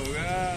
hoga.